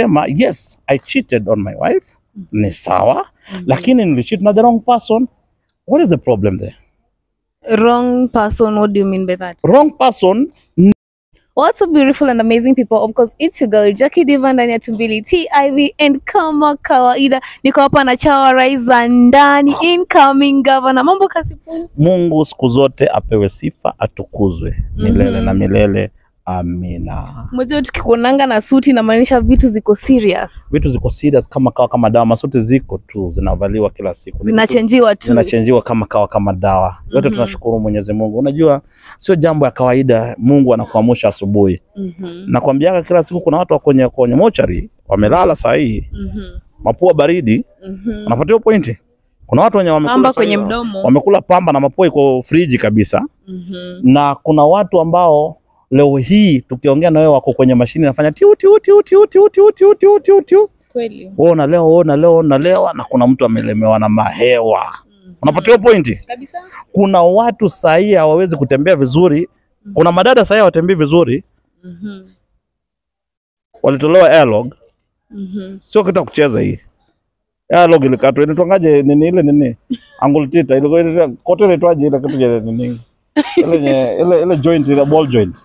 sema yes I cheated on my wife ni sawa mm -hmm. lakini nilicheat na the wrong person what is the problem there Wrong person. What do you mean by that? wrong person What's up, beautiful and amazing people? Of course, it's your girl Jackie Diva ndani ya Tumbili TIV, and kama kawaida niko hapa na chawa Raiza ndani, incoming governor. Mambo Kasipul. Mungu siku zote apewe sifa atukuzwe milele Mhm. na milele amina Mwenzio tukikuonanga na suti inamaanisha vitu ziko serious, vitu ziko serious kama kawa kama dawa masuti ziko tu zinavaliwa kila siku zinachenjiwa tu. zinachenjiwa kama kawa kama dawa yote Mhm. tunashukuru Mwenyezi Mungu unajua sio jambo ya kawaida Mungu anakuamsha asubuhi Mhm. nakwambiaga kila siku kuna watu wako kwenye mochari wamelala saa hii Mhm. mapua baridi Mhm. Unapatiwa pointi kuna watu wenye wamekula Pamba kwenye mdomo. wamekula pamba na mapua iko friji kabisa Mhm. na kuna watu ambao leo hii tukiongea na wewe wako kwenye mashine nafanya tiu tiu tiu tiu tiu tiu tiu tiu tiu tiu Kweli. wewe unalewa wewe unalewa unalewa na kuna mtu amelemewa na mahewa mm. unapatiwa pointi Kabisa. kuna watu sahii hawawezi kutembea vizuri mm. kuna madada sahi hawatembei vizuri Mhm. walitolewa airlog Mhm. sio kitu kucheza hii airlog ilikatwa inatwangaje nini ile nini angle tita ile kote inaitwaje ile kitu ile nini ile ile joint ile ball joint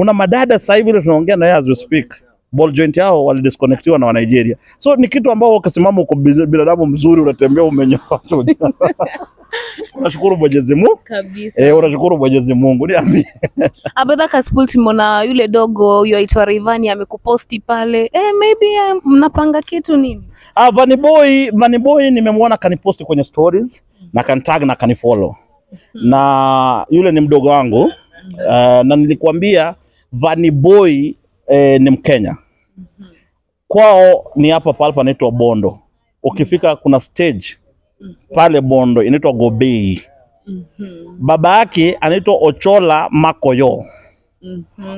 kuna madada sasa hivi ile tunaongea na yeye as we speak ball joint yao walidisconnectiwa na wa Nigeria so ni kitu ambao ukisimama uko binadamu mzuri unatembea umenyoa. tu unashukuru Mwenyezi Mungu Kabisa. eh unashukuru Mwenyezi Mungu niambie Abedha Kaspul tumeona yule dogo huyo aitwa Rayvanny amekuposti pale. Eh, maybe eh, mnapanga kitu nini? Ah, Vanny Boy, Vanny Boy nimemwona kaniposti kwenye stories na kanitag na kanifollow. Na yule ni mdogo wangu uh, na nilikwambia Vanny Boy eh, ni Mkenya. Kwao ni hapa pale panaitwa Bondo. Ukifika kuna stage pale Bondo inaitwa Gobei. Baba yake anaitwa Ochola Makoyo.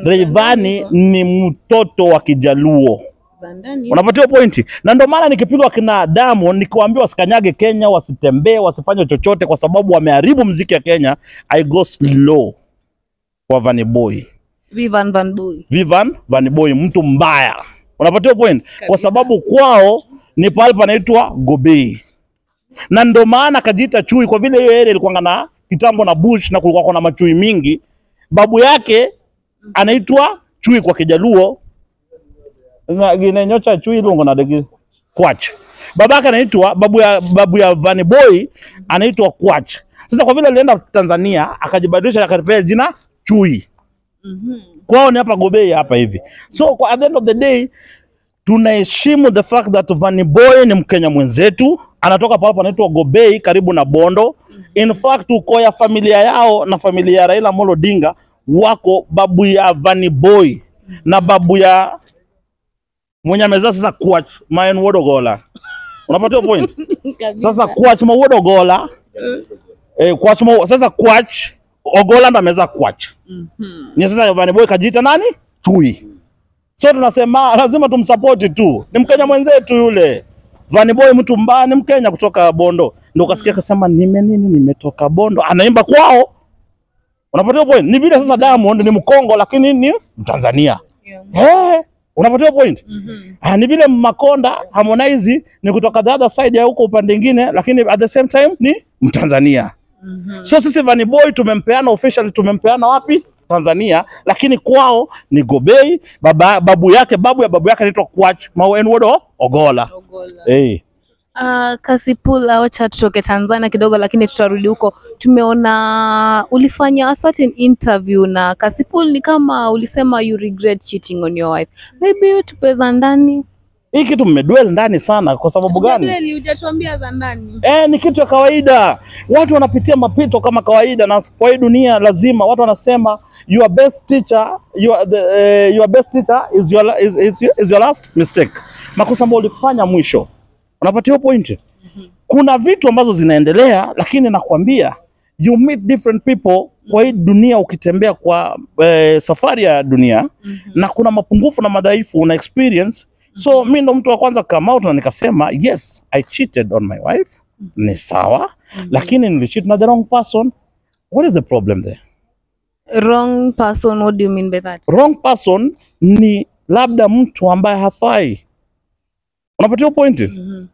Rayvanny ni mtoto wa Kijaluo. Unapatiwa pointi, na ndio maana nikipigwa kina Diamond nikiwaambia wasikanyage Kenya, wasitembee, wasifanye chochote, kwa sababu wameharibu mziki ya Kenya. I go slow kwa Vanny Boy, Vivan Van Boy. Vivan Van Boy, mtu mbaya. Unapatiwa point kwa sababu kwao ni pale panaitwa Gobei, na ndio maana kajiita chui, kwa vile hiyo area ilikuwa na kitambo na bush na kulikuwa kuna machui mingi. Babu yake anaitwa chui kwa Kijaluo na ginenyocha chui lungo na degi kwach. Babake anaitwa babu ya babu ya Van Boy anaitwa Kwach. Sasa kwa vile alienda Tanzania akajibadilisha akapewa jina chui. Kwao ni hapa Gobei hapa hivi. So kwa at the end of the day tunaheshimu the fact that Vanny Boy ni Mkenya mwenzetu, anatoka pale panaitwa Gobei karibu na Bondo. In fact uko ya familia yao na familia ya Raila Amolo Odinga wako babu ya Vanny Boy na babu ya mwenye amezaa sasa Kwach Maen Wodogola. Unapata point? Sasa Kwach Mwodogola. Eh, Kwach ma, sasa Kwach Ogola ndo mm -hmm. Ni sasa Yovani Boy kajiita nani? Chui. So tunasema lazima tumsapoti tu, ni Mkenya mwenzetu yule. Vani Boy mtu mbaya, ni Mkenya kutoka Bondo, ndio ukasikia akasema nime nini, nimetoka Bondo, anaimba kwao. Unapatiwa point? Ni vile sasa Diamond ni Mkongo lakini ni Mtanzania. yeah. Eh, unapatiwa point? mm -hmm. Ah, ni vile Makonda Harmonize ni kutoka the other side ya huko upande mwingine, lakini at the same time ni Mtanzania. So sisi Vanny Boy tumempeana officially, tumempeana wapi? Tanzania, lakini kwao ni Gobei. Baba, babu yake babu ya babu yake anaitwa Kwach Mawenwodo Ogola. Hey. Uh, Kasipula, wacha tutoke Tanzania kidogo, lakini tutarudi huko. Tumeona ulifanya a certain interview na Kasipul, ni kama ulisema you regret cheating on your wife. Maybe tupeza ndani. Hii kitu mmedwell ndani sana kwa sababu gani? Gabriel, hujatuambia za ndani. Eh, ni kitu ya kawaida. Watu wanapitia mapito kama kawaida, na kwa hii dunia lazima watu wanasema your best teacher, your, the, uh, your best teacher is your, is, is, is your last mistake. Makosa ambayo ulifanya mwisho, unapatia point. Mm -hmm. Kuna vitu ambazo zinaendelea, lakini nakwambia you meet different people kwa hii dunia, ukitembea kwa eh, safari ya dunia mm -hmm. na kuna mapungufu na madhaifu una experience so mi ndo mtu wa kwanza come out na nikasema yes I cheated on my wife ni sawa lakini nilicheat na the wrong person what is the problem there Wrong person, what do you mean by that? wrong person ni labda mtu ambaye hafai. Unapatia pointi? -hmm.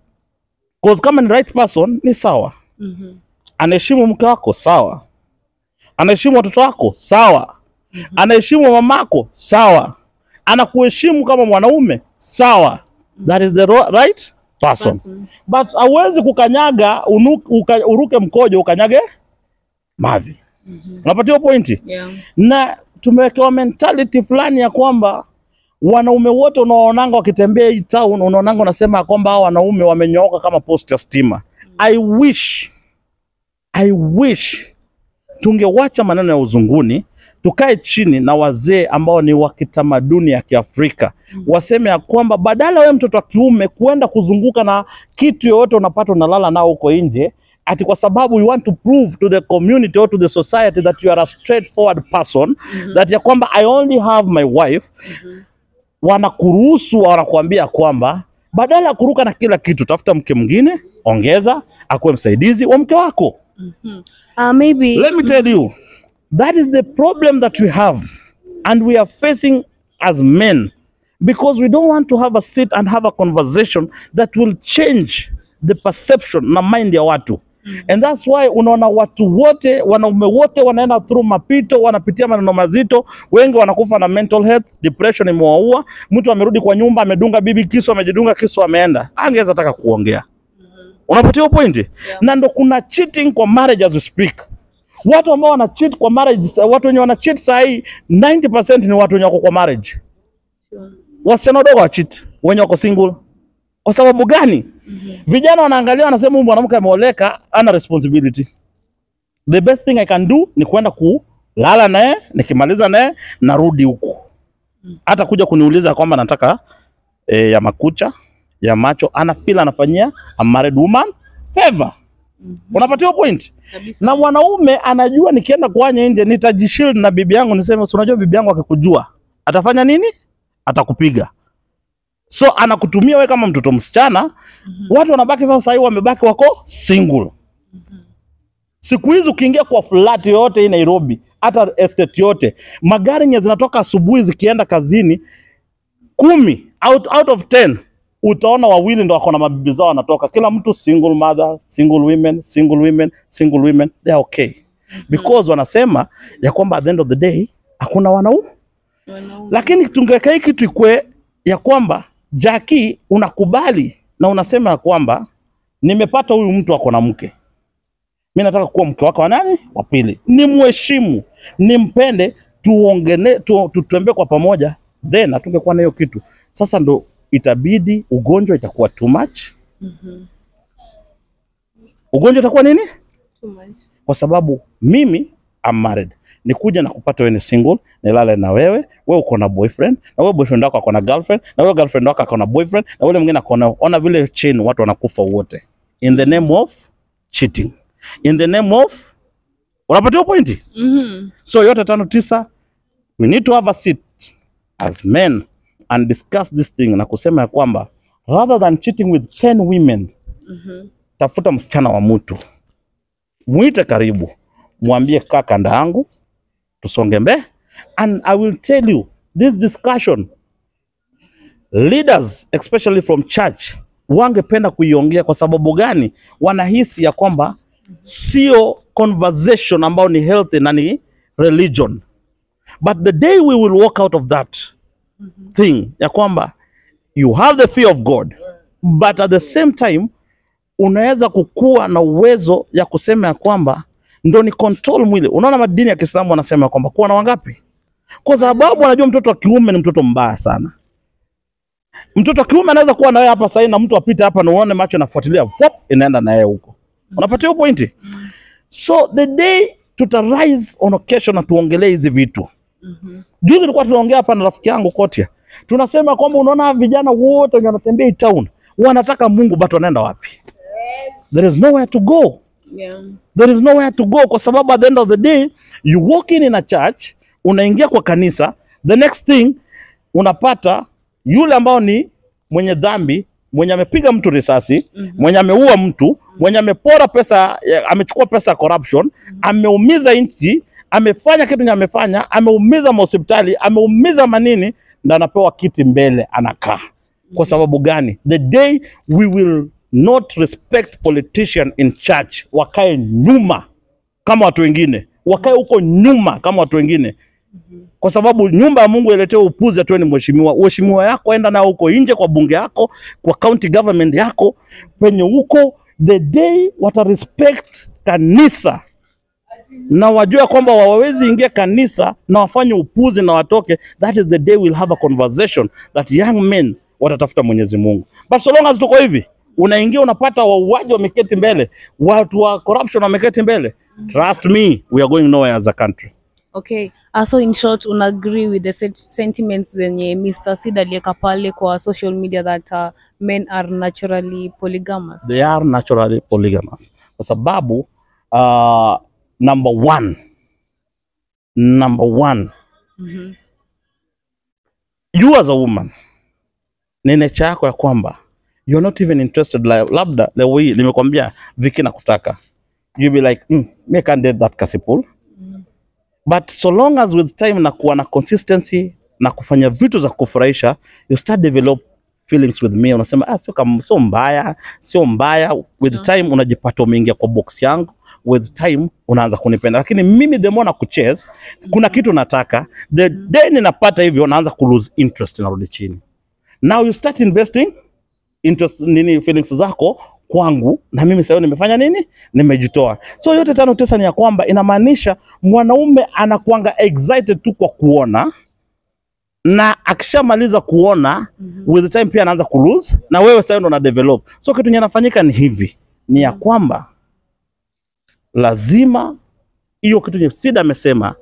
Cause kama ni right person ni sawa, Mhm. anaheshimu mke wako sawa, anaheshimu watoto wako sawa, mm -hmm. anaheshimu mamako sawa, anakuheshimu kama mwanaume sawa, that is the right person. Person. But hauwezi kukanyaga unu, uka, uruke mkojo ukanyage mavi. Mhm. Unapatia pointi? Yeah. na tumewekewa mentality fulani ya kwamba wanaume wote unaonanga wakitembea hii town, unaonanga unasema ya kwamba hao wanaume wamenyooka kama post ya stima. I wish, I wish tungewacha maneno ya uzunguni, tukae chini na wazee ambao ni wa kitamaduni ya Kiafrika waseme ya kwamba badala wewe mtoto wa kiume kuenda kuzunguka na kitu yoyote unapata unalala nao huko nje, ati kwa sababu you want to prove to the community or to the society that you are a straightforward person mm -hmm. that ya kwamba I only have my wife, mm -hmm. wanakuruhusu wanakuambia kwamba badala ya kuruka na kila kitu, tafuta mke mwingine, ongeza akuwe msaidizi wa mke wako. Mm -hmm. Uh, maybe Let me tell you, that is the problem that we have, and we are facing as men because we don't want to have a sit and have a conversation that will change the perception na mind ya watu. And that's why unaona watu wote, wanaume wote wanaenda through mapito, wanapitia maneno mazito, wengi wanakufa na mental health, depression imewaua. Mtu amerudi kwa nyumba, amedunga bibi kisu, amejidunga kisu, ameenda, angeweza taka kuongea. Unapatia pointi? Yeah. Na ndo kuna cheating kwa marriage as we speak. Watu ambao wana cheat kwa marriage, watu wenye wana cheat saa hii 90% ni watu wenye wako kwa marriage. Wasichana wadogo wa cheat, wenye wako single. Kwa sababu gani? Vijana wanaangalia wanasema huyu mwanamke ameoleka, ana responsibility. The best thing I can do ni kwenda kulala naye, nikimaliza naye narudi huku. Hata kuja kuniuliza kwamba nataka e, ya makucha ya macho, ana feel anafanyia a married woman favor. Unapatia point? kabisa. na mwanaume anajua nikienda kuanya nje nitajishield na bibi yangu, niseme si unajua bibi yangu akikujua atafanya nini? Atakupiga. So anakutumia wewe kama mtoto msichana. mm -hmm. Watu wanabaki sasa hivi wamebaki wako single. Siku hizi ukiingia kwa flat yote hii Nairobi, hata estate yote, magari nye zinatoka asubuhi zikienda kazini kumi out, out of 10 utaona wawili ndo wako na mabibi zao wanatoka, kila mtu single mother, single women, single women, single women, they are okay. Because wanasema ya kwamba at the end of the day hakuna wanaume. Wanaume. Lakini tungeweka hii kitu ikwe ya kwamba Jackie, unakubali na unasema ya kwamba nimepata huyu mtu ako na mke, mimi nataka kuwa mke wake wa nani, wa pili, ni mheshimu, nimpende, tuongene, tu, tutembee kwa pamoja, then atungekuwa na hiyo kitu. Sasa ndo itabidi ugonjwa itakuwa too much. Mm -hmm. Ugonjwa itakuwa nini? Too much. kwa sababu mimi I'm married, nikuja na kupata wewe ni single, nilale na wewe, wewe uko na boyfriend, na wewe boyfriend wako ako na girlfriend, na wewe girlfriend wako ako na boyfriend, na yule mwingine ako na ona vile chain, watu wanakufa wote in the name of cheating, in the name of unapatia pointi. -hmm. So yote tano tisa, we need to have a seat as men and discuss this thing, na kusema ya kwamba rather than cheating with 10 women mm -hmm. tafuta msichana wa mtu, mwite karibu, mwambie kaa kanda yangu, tusonge mbele. And I will tell you this discussion, leaders especially from church wangependa kuiongea. Kwa sababu gani? Wanahisi ya kwamba sio conversation ambao ni healthy na ni religion, but the day we will walk out of that thing ya kwamba you have the fear of God but at the same time unaweza kukua na uwezo ya kusema ya kwamba ndo ni control mwili. Unaona madini ya Kiislamu wanasema ya kwamba kuwa na wangapi, kwa sababu wanajua mtoto wa kiume ni mtoto mbaya sana. Mtoto wa kiume anaweza kuwa na wewe hapa sasa na mtu apite hapa na uone macho nafuatilia, pop inaenda na yeye huko. Unapatia hiyo pointi? So the day tuta rise on occasion na tuongelee hizi vitu. Mhm. Juzi tulikuwa tunaongea hapa na rafiki yangu Kotia, tunasema kwamba unaona vijana wote wenye wanatembea hii town wanataka Mungu, but wanaenda wapi? There is nowhere to go. Yeah. There is nowhere to go, kwa sababu at the end of the day you walk in in a church, unaingia kwa kanisa, the next thing unapata yule ambao ni mwenye dhambi, mwenye amepiga mtu risasi, mm -hmm. mwenye ameua mtu, mwenye amepora pesa, amechukua pesa corruption, ameumiza nchi, amefanya kitu nye amefanya, ameumiza mahospitali, ameumiza manini, na anapewa kiti mbele anakaa. Kwa sababu gani? The day we will not respect politician in church, wakae nyuma kama watu wengine, wakae huko nyuma kama watu wengine, kwa sababu nyumba ya Mungu iletee upuzi. Atuwe ni mheshimiwa, uheshimiwa yako enda nao huko nje kwa bunge yako, kwa county government yako, penye huko. The day wata respect kanisa na wajua kwamba wawezi ingia kanisa na wafanye upuzi na watoke, that is the day we'll have a conversation that young men watatafuta Mwenyezi Mungu. But so long as tuko hivi, unaingia unapata wauaji wameketi mbele, watu wa corruption wameketi mbele, trust me we are going nowhere as a country. Okay. Uh, so in short, una agree with the sentiments zenye Mr. Sid aliweka pale kwa social media that uh, men are naturally polygamous. They are naturally polygamous kwa sababu uh, number one, number one. Mm -hmm. you as a woman ni nature yako ya kwamba you're not even interested like, labda leo hii nimekwambia Viki nakutaka you be like mm, me can't date that kasipul but so long as with time na kuwa na consistency na kufanya vitu za kufurahisha you start develop feelings with me unasema ah, sio kama sio mbaya sio mbaya. With no. time unajipata umeingia kwa box yangu. With time unaanza kunipenda. Lakini mimi the more na kuchase kuna kitu nataka. The day ninapata hivyo naanza ku lose interest narudi chini. Now you start investing interest nini feelings zako kwangu na mimi sasa nimefanya nini? Nimejitoa. So yote tano tisa ni ya kwamba inamaanisha mwanaume anakuanga excited tu kwa kuona na akishamaliza kuona mm -hmm. with the time pia anaanza ku lose na wewe sasa ndo una develop so kitu nye ni hivi ni ya kwamba lazima hiyo kitu nye Sida amesema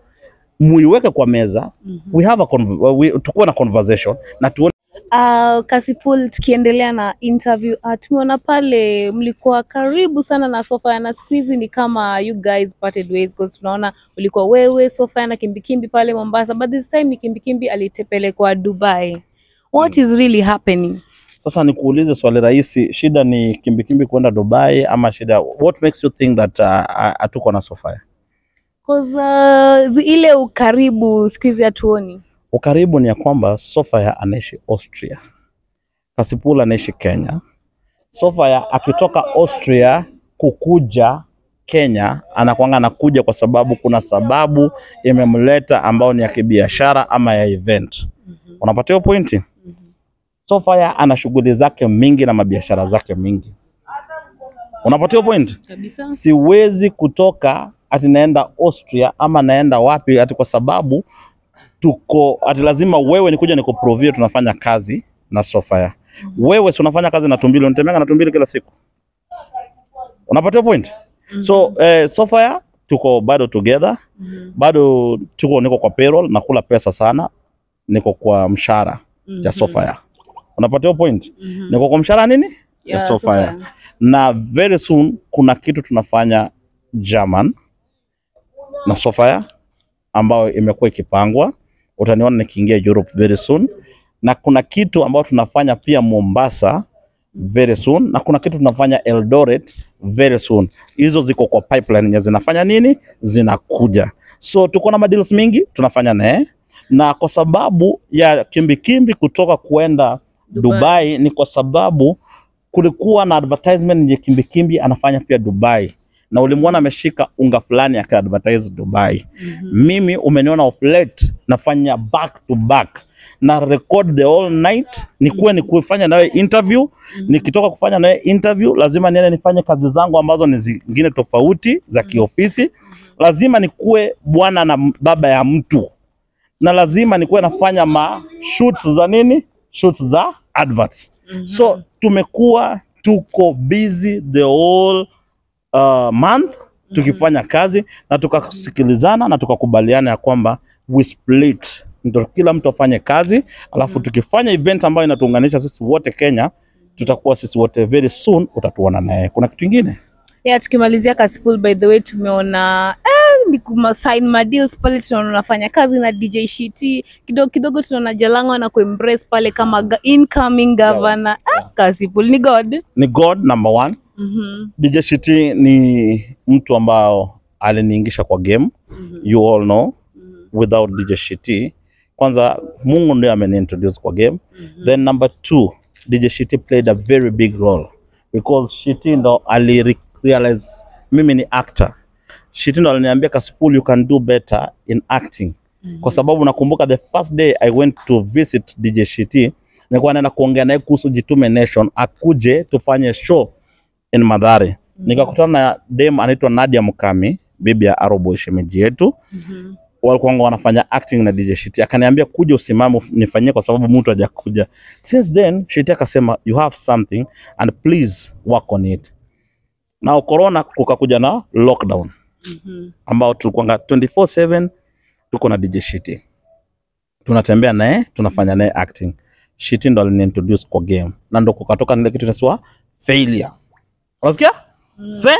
muiweke kwa meza mm -hmm. we have a we, tukuwe na conversation na tuone Uh, Kasipul, tukiendelea na interview uh, tumeona pale mlikuwa karibu sana na Sofia na siku hizi ni kama you guys parted ways because tunaona ulikuwa wewe Sofia na Kimbikimbi pale Mombasa but this time ni Kimbikimbi alitepelekwa Dubai. What is really happening? Sasa nikuulize swali rahisi, shida ni kimbikimbi kwenda Dubai ama shida, what makes you think that uh, atuko na Sofia? Cause uh, ile ukaribu siku hizi hatuoni. Ukaribu ni ya kwamba Sofia anaishi Austria, Kasipul anaishi Kenya. Sofia akitoka Austria kukuja Kenya anakwanga anakuja kwa sababu kuna sababu imemleta ambayo ni ya kibiashara ama ya event. Mm Unapatia hiyo pointi? Sofia ana shughuli zake mingi na mabiashara zake mingi. Unapatia hiyo point? Kabisa. Siwezi kutoka ati naenda Austria ama naenda wapi ati kwa sababu tuko ati lazima wewe nikuja nikuprovie tunafanya kazi na Sofia. Wewe si unafanya kazi na Tumbili, unatemeka na Tumbili kila siku. Unapatia point? So eh, Sofia tuko bado together, bado tuko niko kwa payroll, nakula pesa sana, niko kwa mshahara ya Sofia. Unapatia point? Niko kwa mshahara nini? ya Yeah, Sofia. Sofia. Na very soon kuna kitu tunafanya German na Sofia ambayo imekuwa ikipangwa, utaniona nikiingia Europe very soon, na kuna kitu ambayo tunafanya pia Mombasa very soon, na kuna kitu tunafanya Eldoret very soon. Hizo ziko kwa pipeline nye zinafanya nini, zinakuja. So tuko na madeals mingi tunafanya naye, na kwa sababu ya kimbikimbi kutoka kuenda Dubai. Dubai ni kwa sababu kulikuwa na advertisement yenye kimbikimbi anafanya pia Dubai, na ulimwona ameshika unga fulani aka advertise Dubai. Mimi umeniona off late nafanya back to back na record the whole night, nikuwe nikufanya nawe interview. Nikitoka kufanya nawe interview, lazima niende nifanye kazi zangu ambazo ni zingine tofauti za kiofisi. Lazima nikuwe bwana na baba ya mtu, na lazima nikuwe nafanya ma shoots za nini, shoots za adverts. So tumekuwa tuko busy the whole uh, month tukifanya kazi na tukasikilizana na tukakubaliana ya kwamba we split, ndio kila mtu afanye kazi, alafu tukifanya event ambayo inatuunganisha sisi wote Kenya, tutakuwa sisi wote very soon, utatuona naye. Kuna kitu kingine Yeah, tukimalizia Kasipul, by the way tumeona eh, ni kuma sign ma deals pale, tunaona unafanya kazi na DJ Shiti kidogo kidogo, tunaona Jalango na kuembrace pale kama incoming governor. Yeah. Ah, Kasipul ni god. ni God number one. Mhm. DJ Shiti ni mtu ambao aliniingisha kwa game, mm -hmm. you all know mm -hmm. without DJ Shiti kwanza Mungu ndiye ameniintroduce kwa game. mm -hmm. Then number two, DJ Shiti played a very big role because Shiti ndo ali re- realize mimi ni actor. Shiti ndo aliniambia Kasipul, you can do better in acting mm -hmm. kwa sababu nakumbuka the first day I went to visit DJ Shiti, nilikuwa naenda kuongea naye kuhusu Jitume Nation, akuje tufanye show in Madhare. Nikakutana na dem anaitwa Nadia Mukami, bibi ya Aroboy shemeji yetu mm -hmm. walikuwa wanafanya acting na DJ Shiti, akaniambia kuja usimame nifanyie kwa sababu mtu hajakuja. Since then Shiti akasema you have something and please work on it. Na corona kukakuja na lockdown mm -hmm. ambao tulikuwa 24/7 tuko na DJ Shiti, tunatembea naye tunafanya naye acting. Shiti ndo aliniintroduce kwa game na ndo kukatoka nile kitu inaitwa failure. Unasikia? Fe?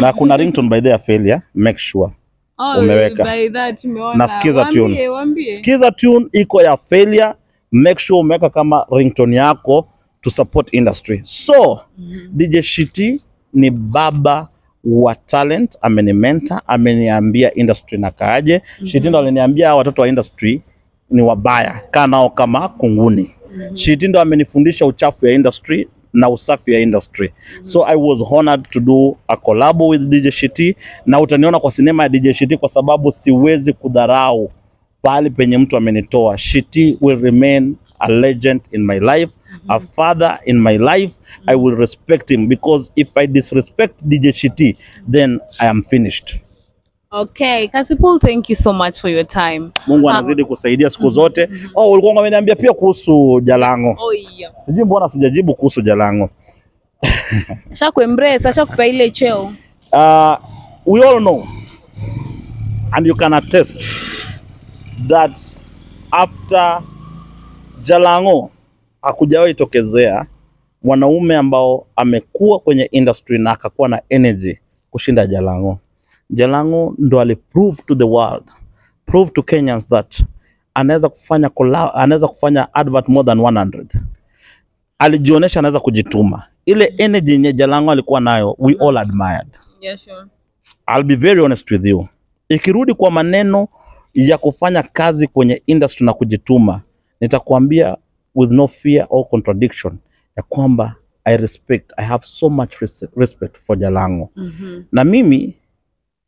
Na kuna ringtone by the way, failure, make sure Oh, Umeweka. by that umeona. Nasikiza Waambie, tune. waambie. Sikiza tune iko ya failure, make sure umeweka kama ringtone yako to support industry. So mm -hmm. DJ Shiti ni baba wa talent, amenimenta, ameniambia industry na kaaje. Mm Shiti ndo aliniambia watoto wa industry ni wabaya, kaa nao kama kunguni. Mm Shiti ndo amenifundisha uchafu ya industry na usafi ya industry. So I was honored to do a collab with DJ Shiti na utaniona kwa sinema ya DJ Shiti kwa sababu siwezi kudharau pahali penye mtu amenitoa. Shiti will remain a legend in my life, a father in my life. I will respect him because if I disrespect DJ Shiti, then I am finished. Okay, Kasipul, thank you so much for your time. Mungu anazidi kusaidia siku zote. Oh, ulikuwa umeniambia pia kuhusu Jalango. Oh, yeah. Sijui mbona sijajibu kuhusu Jalango. Asha kuembrace, asha kupa ile cheo. Uh, we all know and you can attest that after Jalango hakujawahi tokezea mwanaume ambao amekuwa kwenye industry na akakuwa na energy kushinda Jalango. Jalango ndo aliprove to the world, prove to Kenyans that anaweza kufanya collab, anaweza kufanya advert more than 100. Alijionyesha anaweza kujituma. Ile energy yenye Jalango alikuwa nayo, we all admired. Yeah, sure. I'll be very honest with you. Ikirudi kwa maneno ya kufanya kazi kwenye industry na kujituma, nitakwambia with no fear or contradiction ya kwamba I respect, I have so much res respect for Jalango. Mhm. Na mimi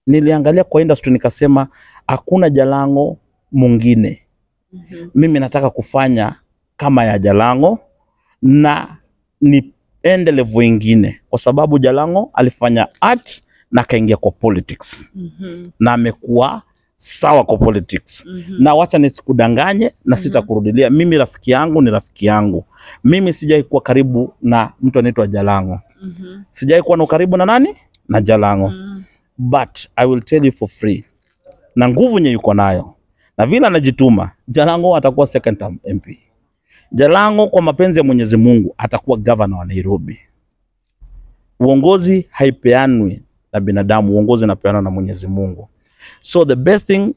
niliangalia kwa industry nikasema hakuna Jalango mwingine. -hmm. Mimi nataka kufanya kama ya Jalango na niende level ingine, kwa sababu Jalango alifanya art na akaingia kwa politics mm -hmm. na amekuwa sawa kwa politics Mm -hmm. na wacha nisikudanganye na sitakurudilia. Mimi rafiki yangu ni rafiki yangu. Mimi sijai kuwa karibu na mtu anaitwa Jalango, Mm -hmm. sijai kuwa na ukaribu na nani na Jalango, Mhm. But I will tell you for free, na nguvu nye yuko nayo na vile anajituma, Jalango atakuwa second term MP. Jalango kwa mapenzi ya Mwenyezi Mungu atakuwa governor wa Nairobi. Uongozi haipeanwi na binadamu, uongozi unapeanwa na Mwenyezi Mungu. So the best thing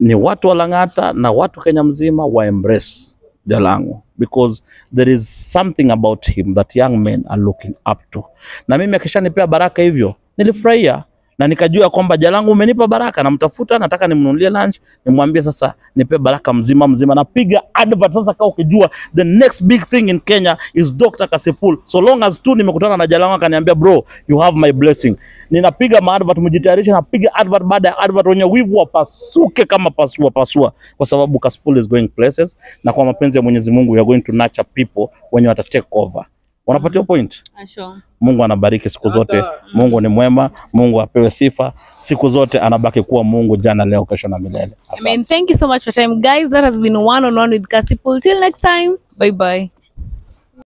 ni watu wa Lang'ata na watu Kenya mzima wa embrace Jalango because there is something about him that young men are looking up to. Na mimi akishanipea baraka hivyo nilifurahia na nikajua kwamba jalangu umenipa baraka, namtafuta, nataka nimnunulie lunch, nimwambie sasa nipe baraka mzima mzima, napiga advert sasa. Kama ukijua the next big thing in Kenya is Dr. Kasipul, so long as tu nimekutana na jalangu akaniambia bro, you have my blessing, ninapiga maadvert, mjitayarishe, napiga advert baada ya advert, wenye wivu wapasuke kama pasua pasua, kwa sababu Kasipul is going places, na kwa mapenzi ya Mwenyezi Mungu we are going to nurture people wenye wata take over. Unapatia point? Ah. Mungu anabariki siku zote. Mungu ni mwema, Mungu apewe sifa siku zote, anabaki kuwa Mungu jana, leo, kesho na milele. I mean, thank you so much for time, guys. That has been one on one with Kasipul. Till next time, bye bye.